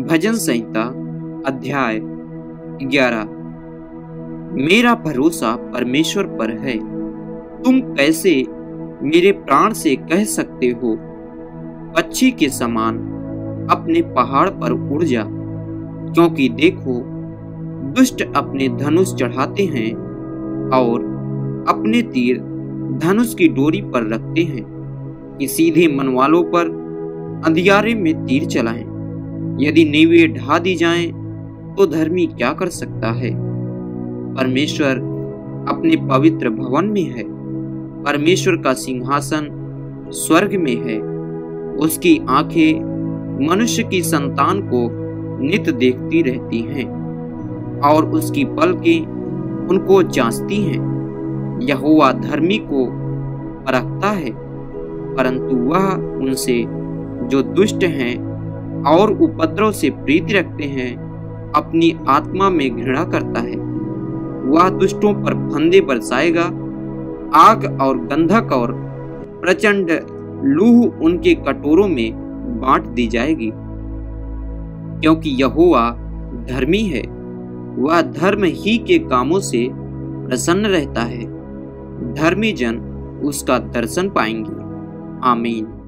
भजन संहिता, अध्याय ग्यारह। मेरा भरोसा परमेश्वर पर है। तुम कैसे मेरे प्राण से कह सकते हो? पक्षी के समान अपने पहाड़ पर उड़ जा, क्योंकि देखो, दुष्ट अपने धनुष चढ़ाते हैं और अपने तीर धनुष की डोरी पर रखते हैं। कि सीधे मन वालों पर अंधियारे में तीर चलाएँ। यदि नीवे ढा दी जाएँ तो धर्मी क्या कर सकता है? परमेश्वर अपने पवित्र भवन में है। परमेश्वर का सिंहासन स्वर्ग में है। उसकी आँखें मनुष्य की संतान को नित देखती रहती हैं और उसकी पलकें उनको जांचती हैं। यहोवा धर्मी को परखता है, परंतु वह उनसे जो दुष्ट हैं और उपद्रव से प्रीति रखते हैं, अपनी आत्मा में घृणा करता है। वह दुष्टों पर फंदे बरसाएगा, आग और गंधक और प्रचंड लूह उनके कटोरों में बांट दी जाएगी। क्योंकि यहोवा धर्मी है, वह धर्म ही के कामों से प्रसन्न रहता है। धर्मी जन उसका दर्शन पाएँगे। आमीन।